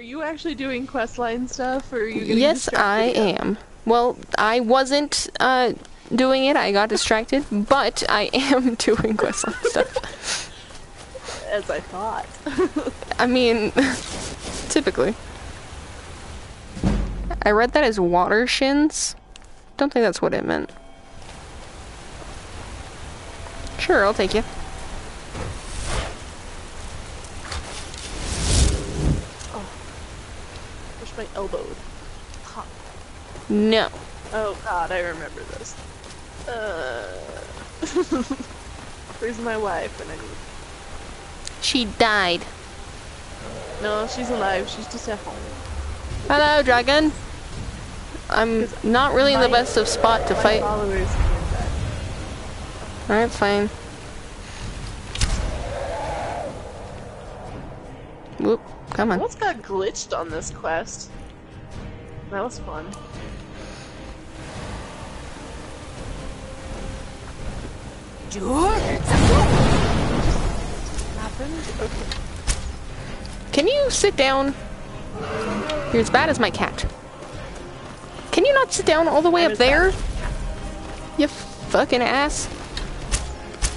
Are you actually doing questline stuff, or are you? Yes, I am. Well, I wasn't uh, doing it. I got distracted, but I am doing questline stuff. As I thought. I mean, typically. I read that as water shins. Don't think that's what it meant. Sure, I'll take you. My elbow. Pop. No. Oh God, I remember this. Uh... Where's my wife when I need? She died. No, she's alive. She's just at home. Hello, dragon. I'm not really in the best of spot to fight. Alright, fine. Whoop, come on. What's got glitched on this quest? That was fun. Happened? Okay. Can you sit down? You're as bad as my cat. Can you not sit down all the way I'm up there? You fucking ass.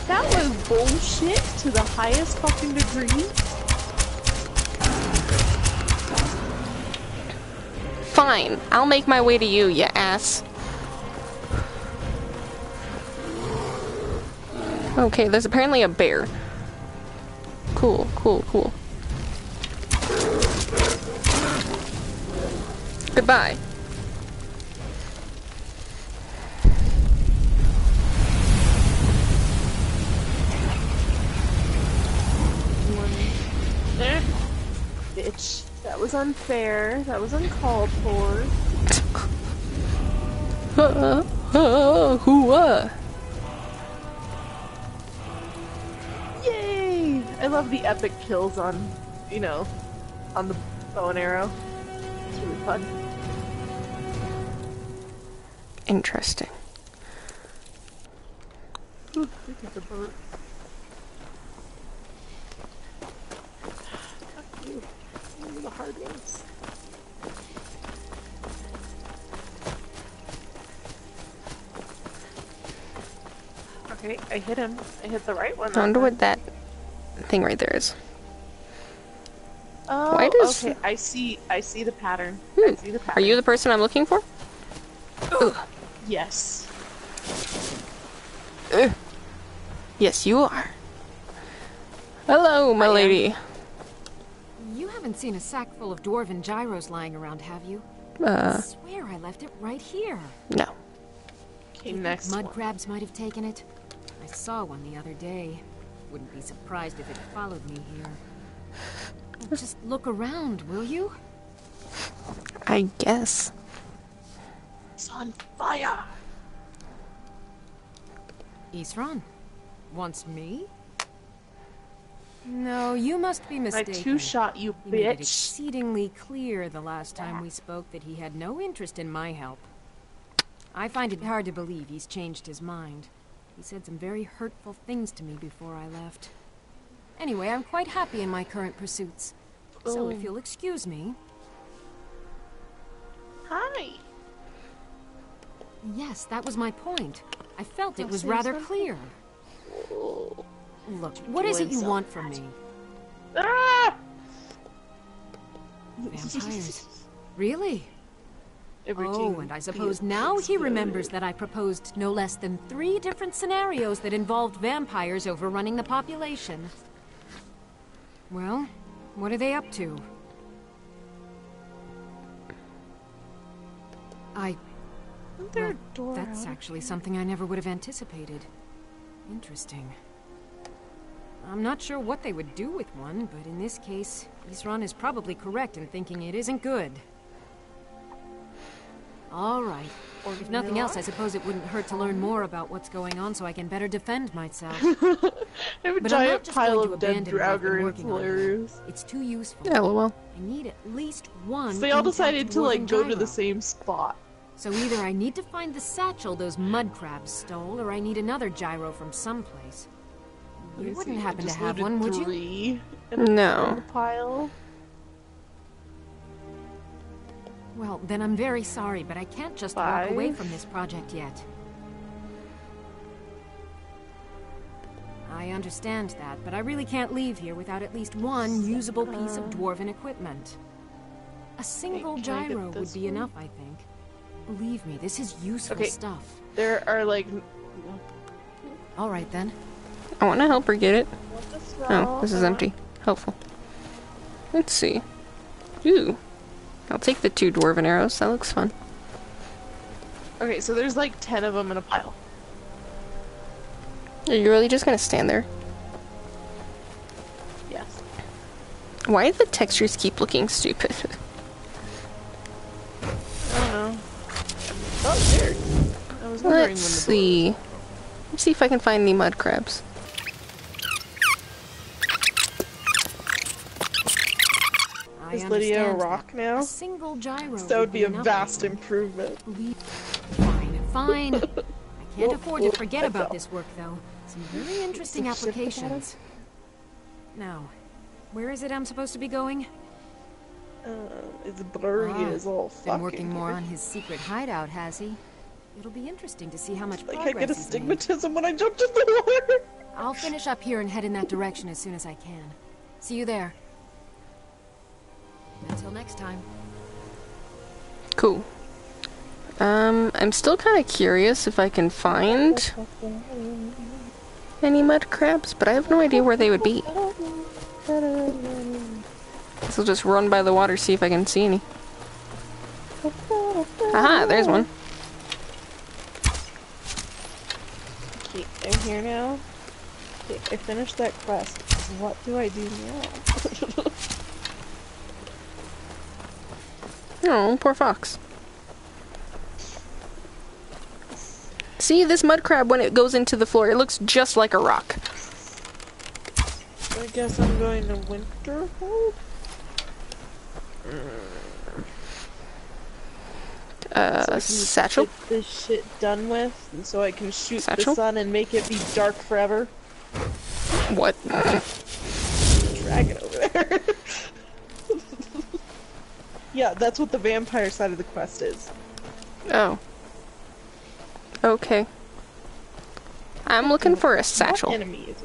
That was bullshit to the highest fucking degree. Fine, I'll make my way to you, you ass. Okay, there's apparently a bear. Cool, cool, cool. Goodbye. Eh. Bitch. That was unfair. That was uncalled for. Uh, uh, who, uh? Yay! I love the epic kills on, you know, on the bow and arrow. It's really fun. Interesting. Ooh, look at the bird. Fuck you. Give me the hard ones. Okay, I hit him. I hit the right one. I wonder what that thing right there is. Oh, Why does- okay. I see. I see the pattern. I Hmm. see the Are you the person I'm looking for? Yes. Yes, you are. Hello, my I lady. You haven't seen a sack full of dwarven gyros lying around, have you? I Uh, swear I left it right here. no. Came next. Mud one. crabs might have taken it. I saw one the other day. Wouldn't be surprised if it followed me here. Just look around, will you? I guess. It's on fire. Isran? Wants me? No, you must be mistaken. I mistaken. two shot you, bitch. He made it exceedingly clear the last time we spoke that he had no interest in my help. I find it hard to believe he's changed his mind. He said some very hurtful things to me before I left. Anyway, I'm quite happy in my current pursuits. So if Oh. you'll excuse me. Hi. Yes, that was my point. I felt it was rather something? clear. Oh. Look, what is it you want from me? Ah! Vampires. Really? Oh, and I suppose now he remembers that I proposed no less than three different scenarios that involved vampires overrunning the population. Well, what are they up to? I. Isn't there well, a door that's out? actually something I never would have anticipated. Interesting. I'm not sure what they would do with one, but in this case, Isran is probably correct in thinking it isn't good. All right. Or If nothing else, I suppose it wouldn't hurt to learn more about what's going on so I can better defend myself. I have a But I'm not giant pile to of dead abandon what I've been Draugr and it's working hilarious. It's too useful. LOL. I need at least one. So they all decided to like dwarven go to the same spot. So either I need to find the satchel those mud crabs stole, or I need another gyro from someplace. Let You me wouldn't see, happen to have one, would you? three in a No. pile. Well, then I'm very sorry, but I can't just walk away from this project yet. I understand that, but I really can't leave here without at least one usable piece of uh, dwarven equipment. A single can gyro would be one? enough, I think. Believe me, this is useful Okay. stuff. There are like. All right then. I want to help her get it. Oh, this is empty. Helpful. Let's see. Ooh. I'll take the two dwarven arrows. That looks fun. Okay, so there's like ten of them in a pile. Are you really just gonna stand there? Yes. Why do the textures keep looking stupid? I don't know. Oh, there. I was wondering when Let's the see. Let's see if I can find any mud crabs. I Is Lydia a rock now? A single gyro. That would be a vast improvement. Fine, fine. I can't afford to forget about this work, though. Some very interesting Some shit about it? applications. Now, where is it I'm supposed to be going? Uh, it's blurry Ah, as all Been working more on his secret hideout, has he? It'll be interesting to see how much Like progress I get a he's made. stigmatism when I jump to the water. I'll finish up here and head in that direction as soon as I can. See you there. Until next time. Cool. Um, I'm still kind of curious if I can find any mud crabs, but I have no idea where they would be. Guess I'll just run by the water, see if I can see any. Aha, there's one. Okay, I'm here now. Okay, I finished that quest. What do I do now? Oh, poor fox. See, this mud crab, when it goes into the floor, it looks just like a rock. I guess I'm going to Winterhold? Uh, So satchel? Get this shit done with, and so I can shoot Satchel? the sun and make it be dark forever. What? Dragon over there. yeah, that's what the vampire side of the quest is. Oh. Okay. I'm looking for a satchel. What enemy is?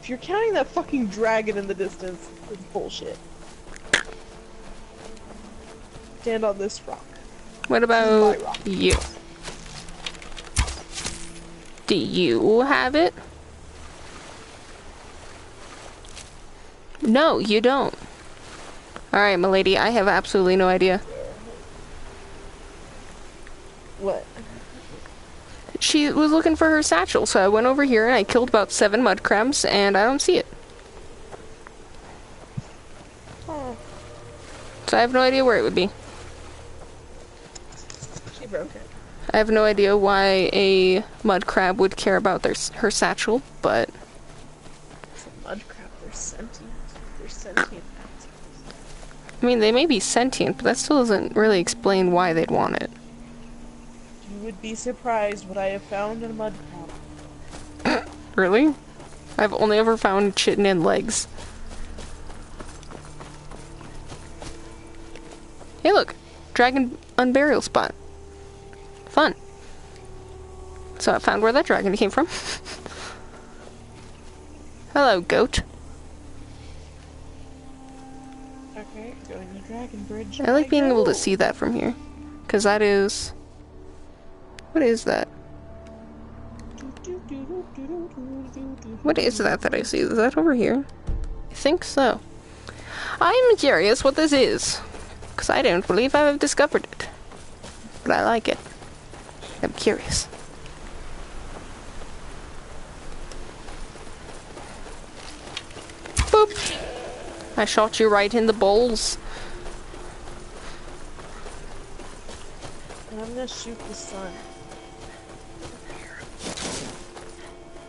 If you're counting that fucking dragon in the distance, it's bullshit. Stand on this rock. What about rock. you? Do you have it? No, you don't. Alright, milady, I have absolutely no idea. What? She was looking for her satchel, so I went over here and I killed about seven mud crabs, and I don't see it. Oh, So I have no idea where it would be. she broke it. I have no idea why a mud crab would care about their her satchel, but It's a mud crab. They're sentient. They're sentient. I mean they may be sentient, but that still doesn't really explain why they'd want it. You would be surprised what I have found in a mud crab. Really? I've only ever found chitin and legs. Hey look! Dragon unburial spot. Fun. So I found where that dragon came from. Hello, goat. Dragon Bridge. I like being able to see that from here. Because that is... What is that? What is that that I see? Is that over here? I think so. I'm curious what this is. Because I don't believe I have discovered it. But I like it. I'm curious. Boop! I shot you right in the balls. And I'm gonna shoot the sun.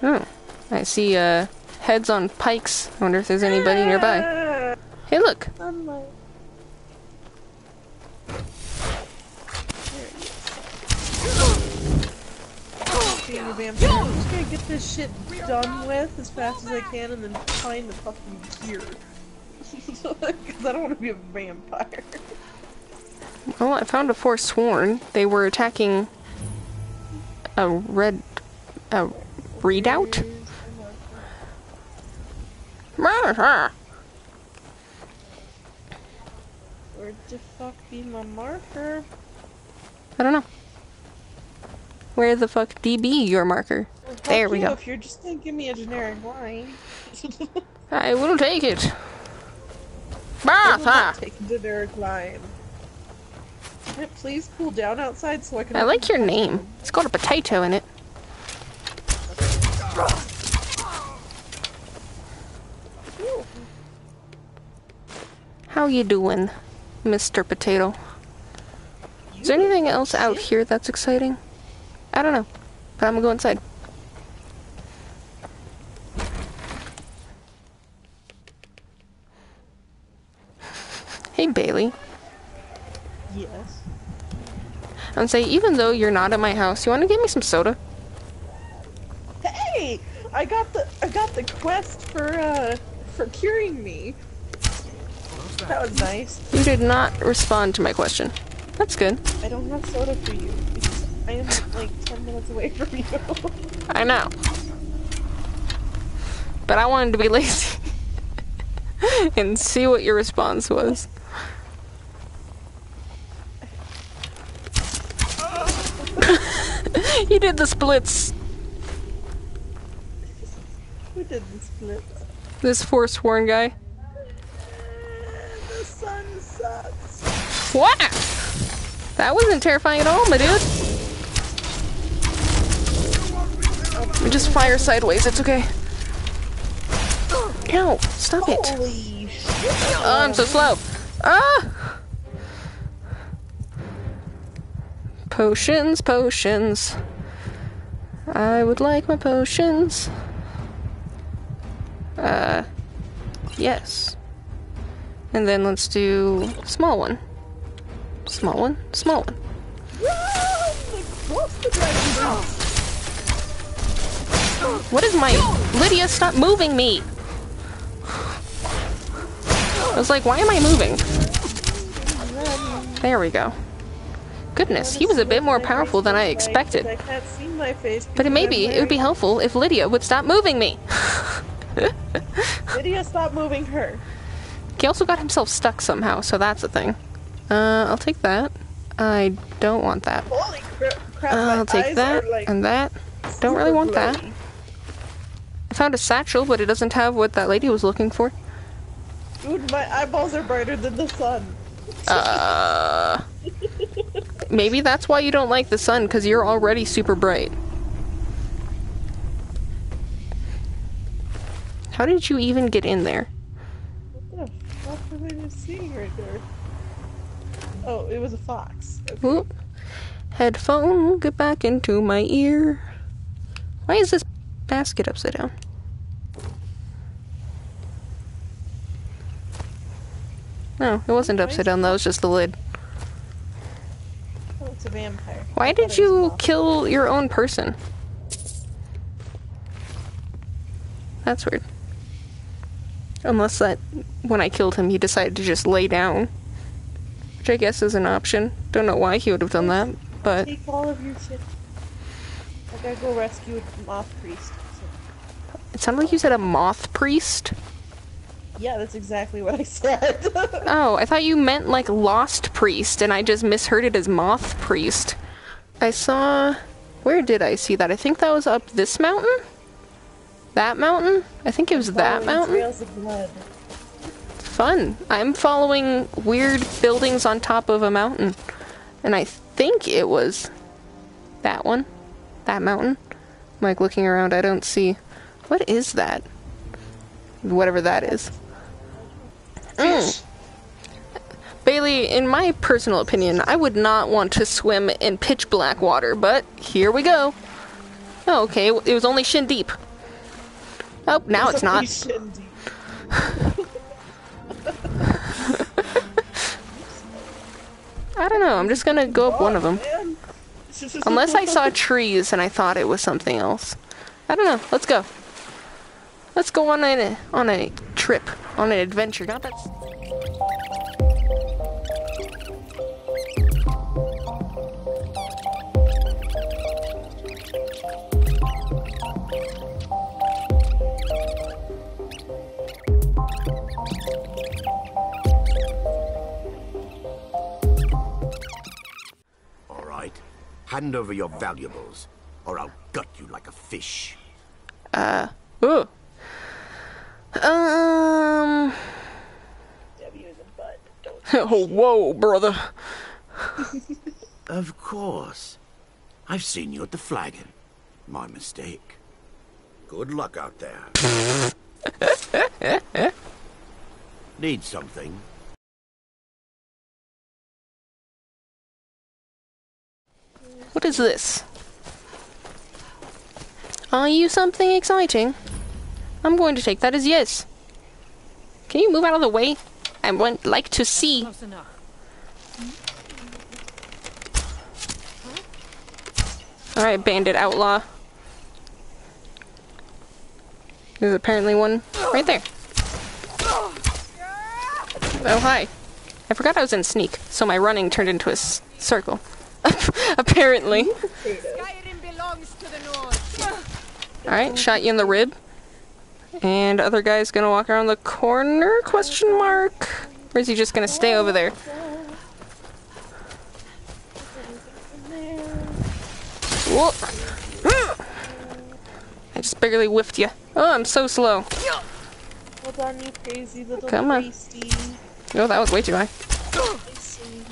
Oh. I see, uh, heads on pikes. I wonder if there's anybody nearby. Hey, look! Sunlight. Being a vampire, I'm just gonna get this shit done with as fast as I can and then find the fucking gear. Because I don't want to be a vampire. Well, I found a Forsworn. They were attacking a red. a redoubt? Marker? Where'd the fuck be my marker? I don't know. Where the fuck DB your marker? Well, There we go. If you're just gonna give me a generic line. I will take it. I will take a generic line. Can it please cool down outside so I can. I like your name. It's got a potato in it. How you doing, Mr. Potato? Is there anything else out here that's exciting? I don't know. But I'm gonna go inside. Hey Bailey. Yes. I'm say, even though you're not at my house, you wanna give me some soda? Hey, I got the I got the quest for uh for curing me. That was nice. You did not respond to my question. That's good. I don't have soda for you I am like ten minutes away from you. I know. But I wanted to be lazy and see what your response was. you did the splits. Who did the split? This Forsworn guy. The sun sucks. What? That wasn't terrifying at all, my dude. We just fire sideways, it's okay. Ow, stop it. Holy! Oh, I'm so slow. Ah! Potions, potions. I would like my potions. Uh, yes. And then let's do small one. Small one, small one. What is my. Lydia, stop moving me! I was like, why am I moving? There we go. Goodness, he was a bit more powerful than I expected. I can't see my face. But it maybe I'm it would be helpful if Lydia would stop moving me. Lydia, stop moving her. He also got himself stuck somehow, so that's a thing. Uh, I'll take that. I don't want that. Holy crap! I'll take that like, and that. Don't really want that. I found a satchel, but it doesn't have what that lady was looking for. Dude, my eyeballs are brighter than the sun. Uh, maybe that's why you don't like the sun, because you're already super bright. How did you even get in there? What the fuck was I just seeing right there? Oh, it was a fox. Okay. Whoop. Headphone, get back into my ear. Why is this basket upside down? No, it wasn't upside down, that was just the lid. It's a vampire. Why did it was a you kill your own person? That's weird. Unless that, when I killed him, he decided to just lay down. Which I guess is an option. Don't know why he would have done that, but Take all of your shit. I gotta go rescue a moth priest. So- it sounded like you said a moth priest. Yeah, that's exactly what I said. Oh, I thought you meant like lost priest, and I just misheard it as moth priest. I saw. Where did I see that? I think that was up this mountain? That mountain? I think it was oh, that mountain. Trails of blood. Fun. I'm following weird buildings on top of a mountain. And I think it was that one. That mountain. I'm like looking around, I don't see. What is that? Whatever that is. Mm. Bailey, in my personal opinion, I would not want to swim in pitch black water, but here we go. Oh, okay, it was only shin deep. Oh, now it's not. Shin deep. I don't know, I'm just gonna go up one of them. Unless I saw trees and I thought it was something else. I don't know. Let's go. Let's go on a on a trip, on an adventure. Not that. All right. Hand over your valuables, or I'll gut you like a fish. Uh, ooh. Uh, Oh, whoa, brother. Of course. I've seen you at the flagon. My mistake. Good luck out there. Need something? What is this? Are you something exciting? I'm going to take that as yes. Can you move out of the way? I would like to see. Alright, bandit outlaw. There's apparently one right there. Oh, hi. I forgot I was in sneak, so my running turned into a s- circle. apparently. Skyrim belongs to the North. Alright, shot you in the rib. And other guy's gonna walk around the corner? Question mark. Or is he just gonna stay over there? Whoa. I just barely whiffed you. Oh, I'm so slow. Hold on, you crazy little Come on. beastie. Oh, that was way too high. I see you.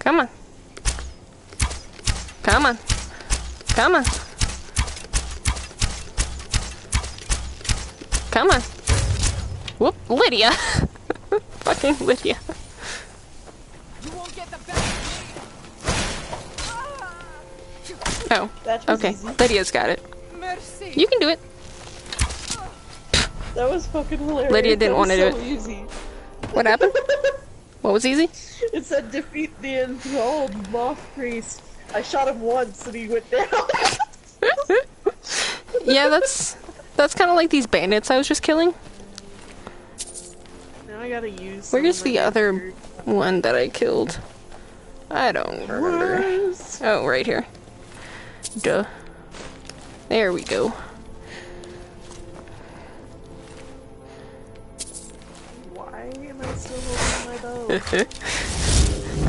Come on. Come on. Come on. Come on. Whoop, Lydia. Fucking Lydia. You won't get the best. Oh, That was okay. easy. Lydia's got it. Mercy. You can do it. That was fucking hilarious. Lydia didn't wanna do it. Easy. What happened? What was easy? It said defeat the enthralled oh, moth priest. I shot him once and he went down. Yeah, that's that's kind of like these bandits I was just killing. now I gotta use. Where's the other weird one that I killed? I don't remember. Oh, right here. Duh. There we go. Why am I still holding my bow?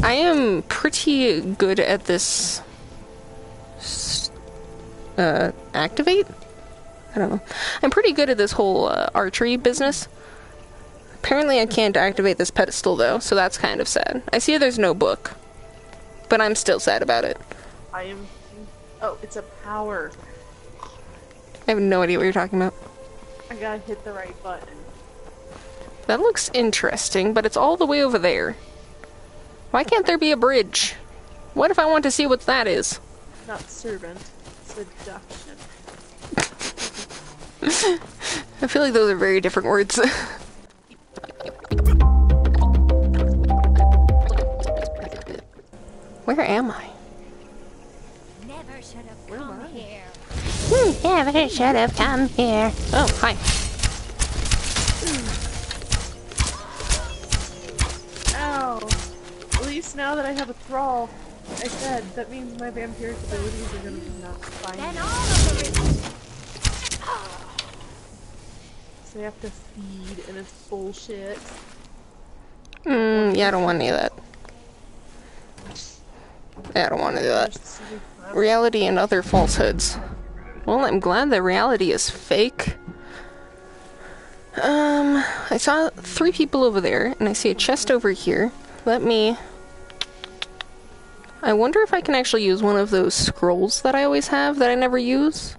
I am pretty good at this. Uh, activate? I don't know. I'm pretty good at this whole uh, archery business. Apparently, I can't activate this pedestal though, so that's kind of sad. I see there's no book, but I'm still sad about it. I am. Oh, it's a power. I have no idea what you're talking about. I gotta hit the right button. That looks interesting, but it's all the way over there. Why can't there be a bridge? What if I want to see what that is? Not servant. Seduction. I feel like those are very different words. Where am I? Never should have come here. Hmm, never should have come here. Oh, hi. Ow! At least now that I have a thrall, I said, that means my vampiric abilities are gonna be not Then fine. all of the rich So I have to feed, and it's bullshit. Mm, yeah, I don't want any of that. Yeah, I don't want to do that. We Reality and other falsehoods. Well, I'm glad that reality is fake. Um, I saw three people over there, and I see a chest over here. Let me. I wonder if I can actually use one of those scrolls that I always have that I never use.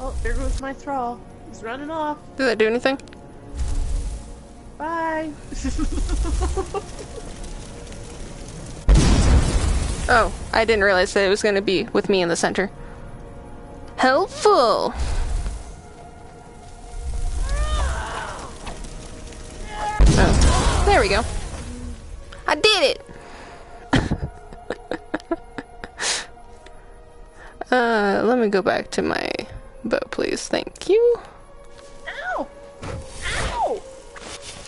Oh, there goes my thrall. He's running off. Did that do anything? Bye. Oh, I didn't realize that it was going to be with me in the center. Helpful! Oh, there we go. I did it! uh, let me go back to my bow, please. Thank you. Ow! Ow!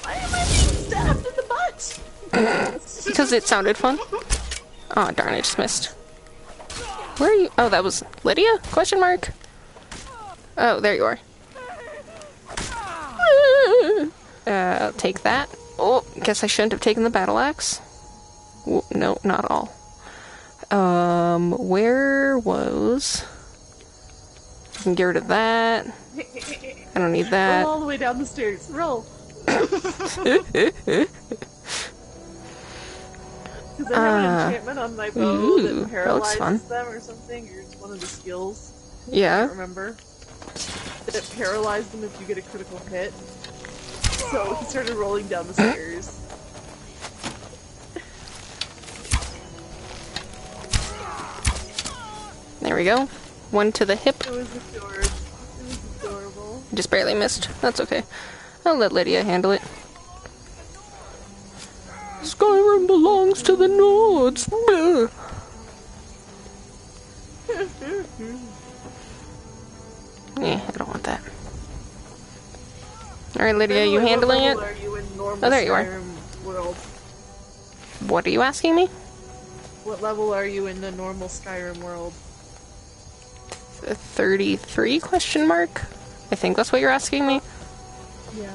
Why am I being stabbed in the butt? Because it sounded fun. Oh, darn, I just missed. Where are you? Oh, that was Lydia? Question mark? Oh, there you are. Uh, I'll take that. Oh, guess I shouldn't have taken the battle axe. W- no, not all. Um, where was? I can get rid of that. I don't need Roll that. all the way down the stairs. Roll. Because I have an Ah. enchantment on my bow Ooh, that that paralyzes fun. them or something, or it's one of the skills. Yeah. remember. That paralyzed them if you get a critical hit. So he started rolling down the stairs. There we go. One to the hip. It was adorable. It was adorable. Just barely missed. That's okay. I'll let Lydia handle it. Skyrim belongs to the Nords. Bleh. yeah, I don't want that. Alright, Lydia, you handling it? you Oh, there you are. World? What are you asking me? What level are you in the normal Skyrim world? A 33 question mark? I think that's what you're asking me. Yeah.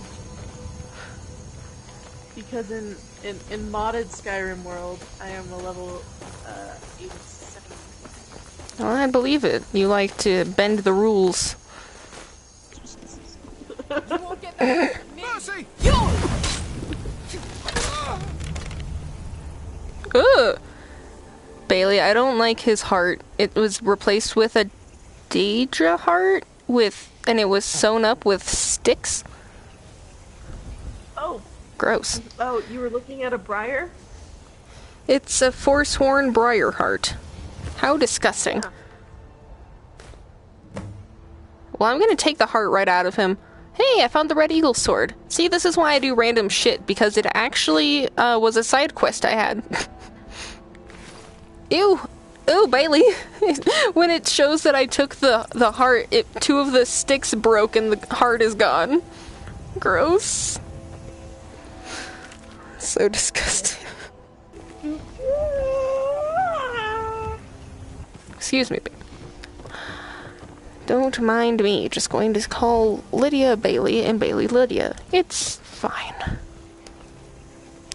Because in, in, in modded Skyrim world, I am a level uh, 87. Well, I believe it. You like to bend the rules. you won't Ugh! Bailey, I don't like his heart. It was replaced with a Daedra heart with and it was sewn up with sticks. Oh, Gross. oh, you were looking at a briar? It's a forsworn briar heart. How disgusting. Well, I'm gonna take the heart right out of him. Hey, I found the Red Eagle sword. See, this is why I do random shit, because it actually uh, was a side quest I had. Ew! Ew, Bailey! when it shows that I took the, the heart, it, two of the sticks broke and the heart is gone. Gross. So disgusting. Excuse me. Don't mind me. Just going to call Lydia Bailey and Bailey Lydia. It's fine.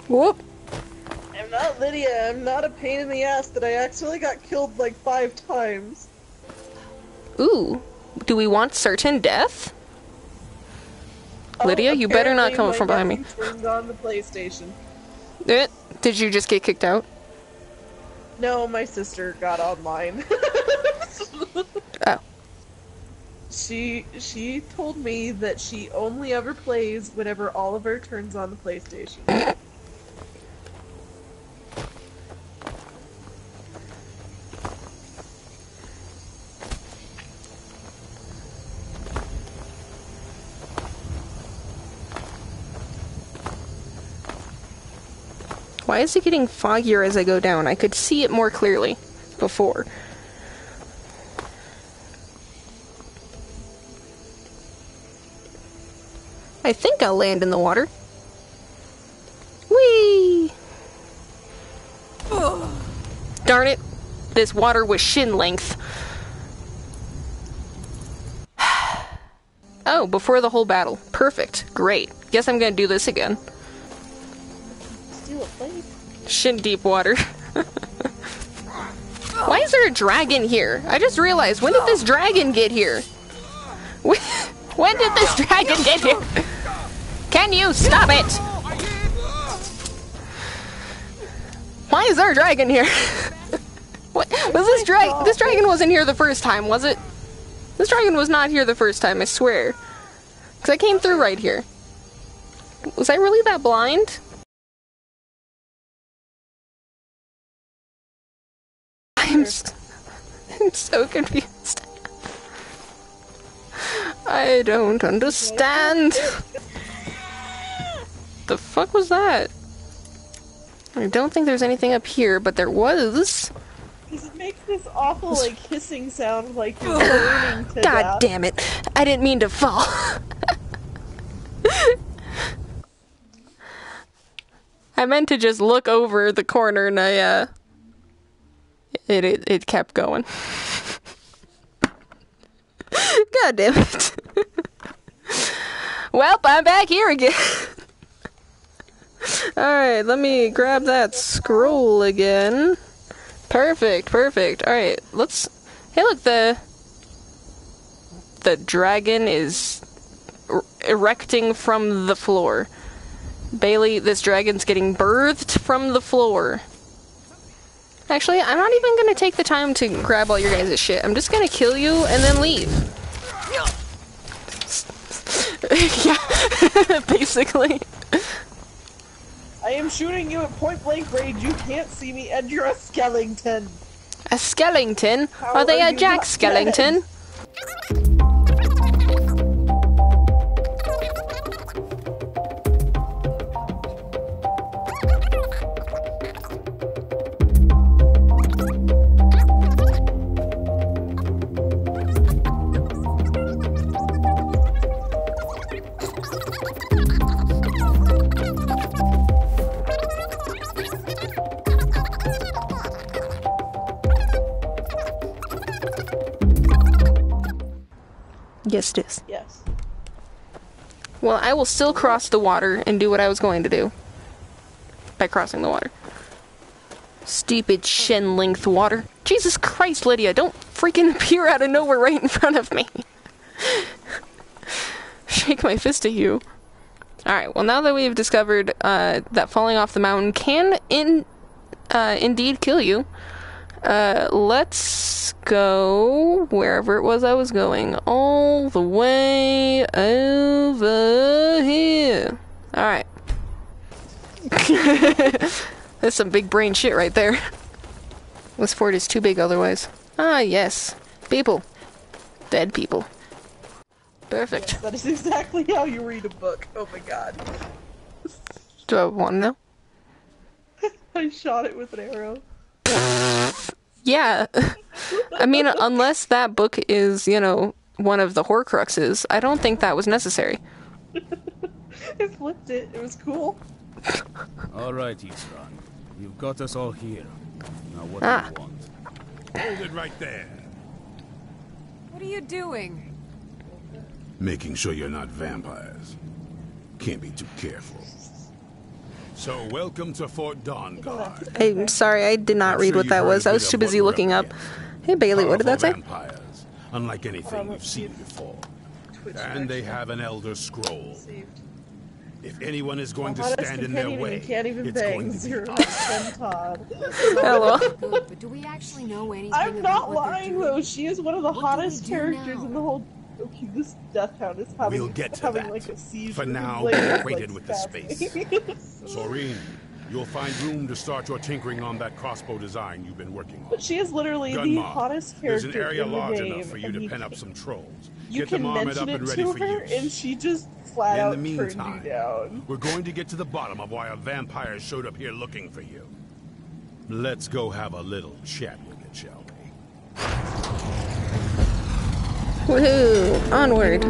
Whoop. Lydia. I'm not a pain in the ass that I accidentally got killed like five times. Ooh. Do we want certain death? Lydia, you better not come from behind me. Turned on the PlayStation. Eh, Did you just get kicked out? No, my sister got online. Oh. She she told me that she only ever plays whenever Oliver turns on the PlayStation. Why is it getting foggier as I go down? I could see it more clearly before. I think I'll land in the water. Whee! Darn it. This water was shin length. oh, before the whole battle. Perfect. Great. Guess I'm gonna do this again. Shin deep water. Why is there a dragon here? I just realized, when did this dragon get here? When did this dragon get here? Can you stop it? Why is there a dragon here? what was this drag? This dragon wasn't here the first time, was it? This dragon was not here the first time, I swear. Cause I came through right here. Was I really that blind? I'm, I'm so confused. I don't understand. The fuck was that? I don't think there's anything up here, but there was. Because it makes this awful like hissing sound like you're God death. damn it. I didn't mean to fall. I meant to just look over the corner and I, uh. It, it, it kept going. God damn it. well, I'm back here again. Alright, let me grab that scroll again. Perfect, perfect. Alright, let's. Hey, look, the. The dragon is er- erecting from the floor. Bailey, this dragon's getting birthed from the floor. Actually, I'm not even gonna take the time to grab all your guys' shit. I'm just gonna kill you and then leave. yeah, basically. I am shooting you at point blank range. You can't see me, and you're a skeleton. A Skellington? How Are they are a Jack not Yes, it is. Yes. Well, I will still cross the water and do what I was going to do. By crossing the water. Stupid shin length water. Jesus Christ, Lydia, don't freaking appear out of nowhere right in front of me. Shake my fist at you. Alright, well, now that we've discovered uh, that falling off the mountain can in uh, indeed kill you, uh, let's go wherever it was I was going. All the way over here. Alright. That's some big brain shit right there. This fort is too big otherwise. Ah, yes. People. Dead people. Perfect. That is exactly how you read a book. Oh my god. Do I want to know? I shot it with an arrow. Yeah. I mean, unless that book is, you know, one of the Horcruxes, I don't think that was necessary. I flipped it. It was cool. All right, Isran. You've got us all here. Now what Ah. do you want? Hold it right there. What are you doing? Making sure you're not vampires. Can't be too careful. So, welcome to Fort Dawnguard. I'm sorry, I did not I'm read sure what that was. I was too busy looking up. against. Hey, Bailey, what did that say? Vampires, unlike anything you've seen before. And they have an Elder Scroll. If anyone is going to stand in their companion way, can't even it's bang. going to be Zero us. ten Todd. Hello. But do we actually know anything I'm not lying though. She is one of the What hottest characters now? in the whole. Okay, this Death Hound is having We'll get to having that. like a seizure. For now, Like, be like, with the space. Sorine, you'll find room to start your tinkering on that crossbow design you've been working on. but she is literally the hottest there's character an area in the large game, enough for you to pen can- up some trolls. You Get can them armored mention up and it ready to for her, use. and she just flat In out the turned meantime, you down. We're going to get to the bottom of why a vampire showed up here looking for you. Let's go have a little chat with it, shall we? Woohoo! Onward!